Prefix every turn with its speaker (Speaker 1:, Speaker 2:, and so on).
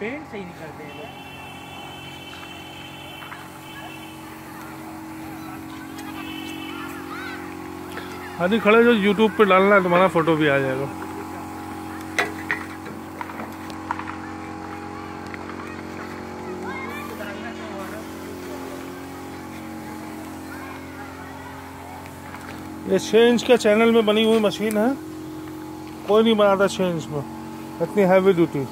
Speaker 1: Paint सही नहीं करते हैं लोग
Speaker 2: आदि खड़े जो यूट्यूब पे डालना है, तुम्हारा फ़ोटो भी आ जाएगा। ये छः इंच के चैनल में बनी हुई मशीन है। कोई नहीं बनाता छः इंच में। इतनी हैवी ड्यूटी